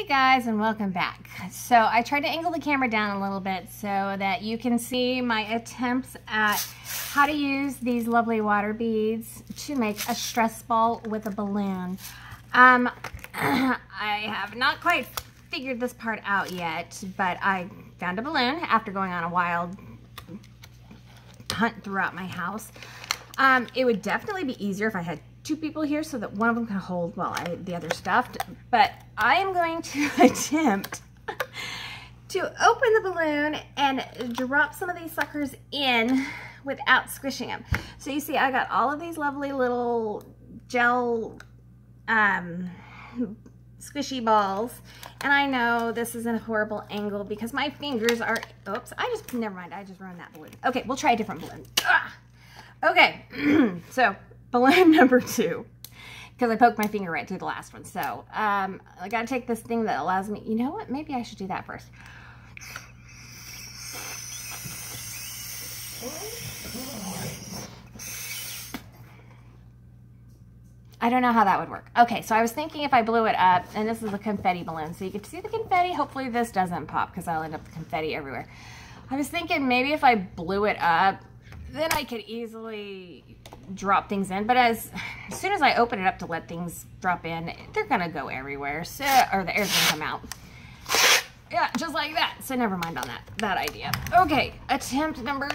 Hey guys and welcome back. So I tried to angle the camera down a little bit so that you can see my attempts at how to use these lovely water beads to make a stress ball with a balloon. Um, I have not quite figured this part out yet, but I found a balloon after going on a wild hunt throughout my house. Um, it would definitely be easier if I had two people here so that one of them can hold while I the other stuffed. But I am going to attempt to open the balloon and drop some of these suckers in without squishing them. So you see I got all of these lovely little gel um, squishy balls. And I know this is a horrible angle because my fingers are, oops, I just, never mind, I just ruined that balloon. Okay, we'll try a different balloon. Ah. Okay, so balloon number two because I poked my finger right through the last one. So um, I got to take this thing that allows me, you know what, maybe I should do that first. I don't know how that would work. Okay, so I was thinking if I blew it up, and this is a confetti balloon, so you can see the confetti. Hopefully this doesn't pop because I'll end up with confetti everywhere. I was thinking maybe if I blew it up, then I could easily drop things in. But as, as soon as I open it up to let things drop in, they're going to go everywhere. So, or the air's going to come out. Yeah, just like that. So never mind on that, that idea. Okay, attempt number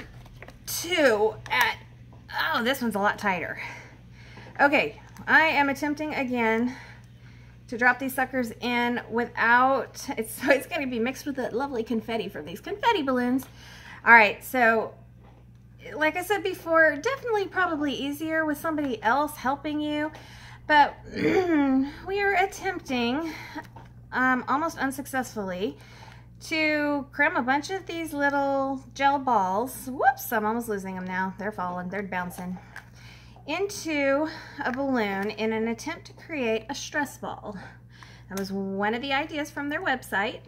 two at, oh, this one's a lot tighter. Okay, I am attempting again to drop these suckers in without, it's, so it's going to be mixed with the lovely confetti from these confetti balloons. All right, so like I said before, definitely probably easier with somebody else helping you, but we are attempting, um, almost unsuccessfully, to cram a bunch of these little gel balls, whoops, I'm almost losing them now, they're falling, they're bouncing, into a balloon in an attempt to create a stress ball. That was one of the ideas from their website,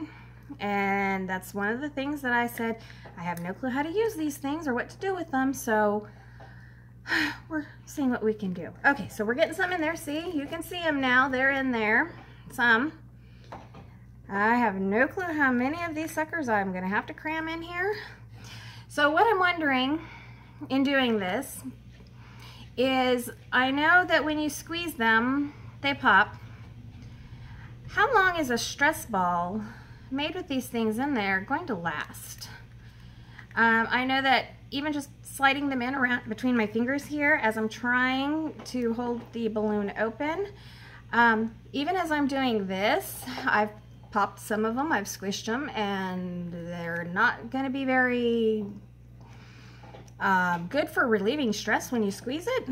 and that's one of the things that I said, I have no clue how to use these things or what to do with them, so we're seeing what we can do. Okay, so we're getting some in there. See, you can see them now. They're in there, some. I have no clue how many of these suckers I'm to have to cram in here. So what I'm wondering in doing this is I know that when you squeeze them, they pop. How long is a stress ball made with these things in there going to last? Um, I know that even just sliding them in around between my fingers here as I'm trying to hold the balloon open, um, even as I'm doing this, I've popped some of them, I've squished them, and they're not going to be very um, good for relieving stress when you squeeze it.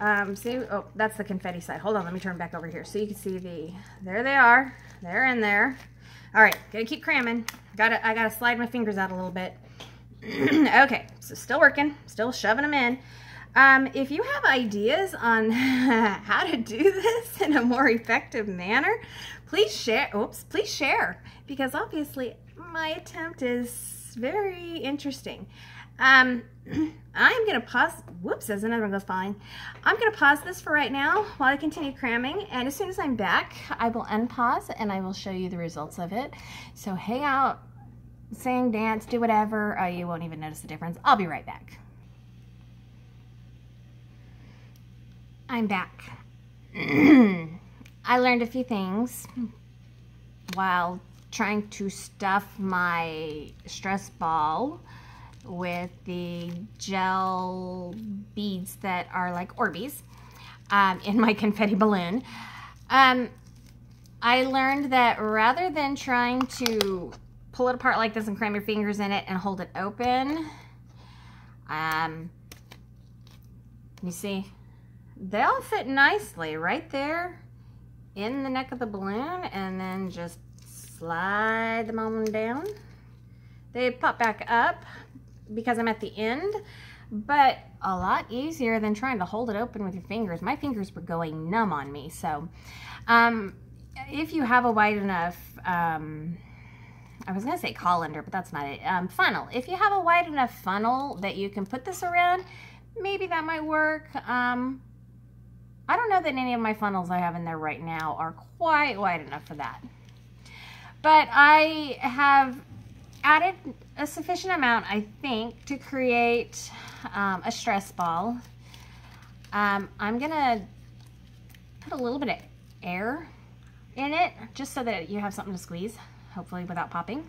Um, see, oh, that's the confetti side. Hold on, let me turn back over here so you can see the, there they are. They're in there. All right, gotta keep cramming. Gotta, I gotta slide my fingers out a little bit. okay, so still working, still shoving them in. Um, if you have ideas on how to do this in a more effective manner, please share, oops, please share, because obviously my attempt is very interesting. Um, I'm going to pause, whoops, as another one goes falling. I'm going to pause this for right now while I continue cramming, and as soon as I'm back, I will unpause and I will show you the results of it. So hang out, sing, dance, do whatever. Oh, you won't even notice the difference. I'll be right back. I'm back. I learned a few things while trying to stuff my stress ball with the gel beads that are like Orbeez um, in my confetti balloon. Um, I learned that rather than trying to pull it apart like this and cram your fingers in it and hold it open, um, you see, they all fit nicely right there in the neck of the balloon and then just slide them on down. They pop back up, because I'm at the end, but a lot easier than trying to hold it open with your fingers. My fingers were going numb on me. So um, if you have a wide enough, um, I was going to say colander, but that's not it, um, funnel. If you have a wide enough funnel that you can put this around, maybe that might work. Um, I don't know that any of my funnels I have in there right now are quite wide enough for that. But I have added a sufficient amount, I think, to create um, a stress ball. Um, I'm gonna put a little bit of air in it, just so that you have something to squeeze, hopefully without popping.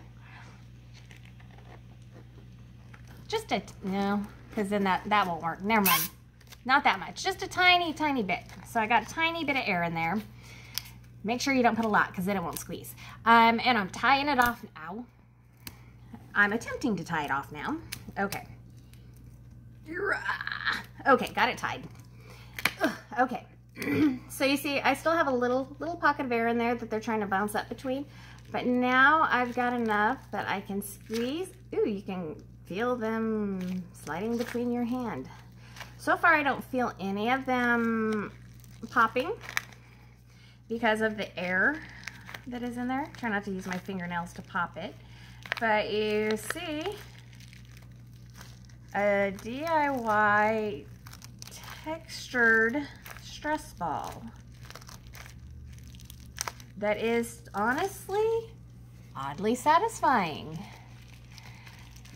Just a, no, because then that, that won't work. Never mind. Not that much, just a tiny, tiny bit. So I got a tiny bit of air in there. Make sure you don't put a lot because then it won't squeeze. Um, and I'm tying it off now. I'm attempting to tie it off now. Okay. Okay, got it tied. Okay. so you see, I still have a little little pocket of air in there that they're trying to bounce up between. But now I've got enough that I can squeeze. Ooh, you can feel them sliding between your hand. So far, I don't feel any of them popping because of the air that is in there. Try not to use my fingernails to pop it. But you see a DIY textured stress ball that is honestly oddly satisfying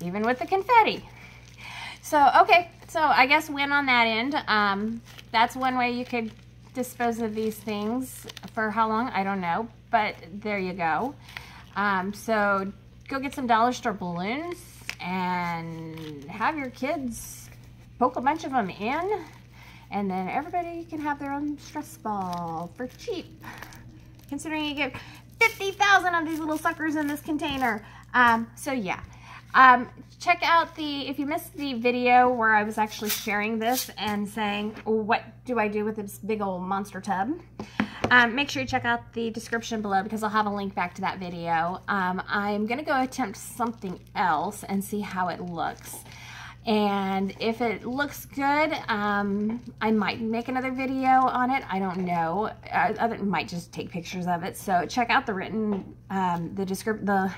even with the confetti. So, okay, so I guess win on that end. Um, that's one way you could dispose of these things for how long, I don't know, but there you go. Um, so go get some dollar store balloons and have your kids poke a bunch of them in and then everybody can have their own stress ball for cheap. Considering you get 50,000 of these little suckers in this container. Um, so yeah, um, check out the, if you missed the video where I was actually sharing this and saying, what do I do with this big old monster tub? Um, make sure you check out the description below because I'll have a link back to that video. Um, I'm going to go attempt something else and see how it looks. And if it looks good, um, I might make another video on it. I don't know. I, I might just take pictures of it. So check out the written, um, the description, the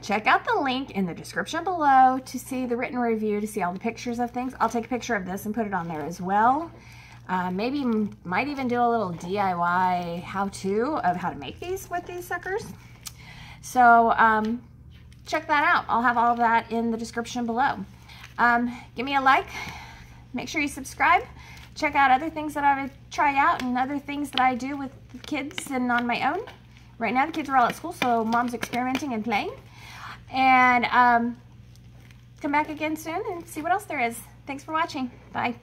check out the link in the description below to see the written review, to see all the pictures of things. I'll take a picture of this and put it on there as well. Uh, maybe might even do a little DIY how-to of how to make these with these suckers. So um, check that out. I'll have all of that in the description below. Um, give me a like. Make sure you subscribe. Check out other things that I would try out and other things that I do with kids and on my own. Right now the kids are all at school, so mom's experimenting and playing. And um, come back again soon and see what else there is. Thanks for watching. Bye.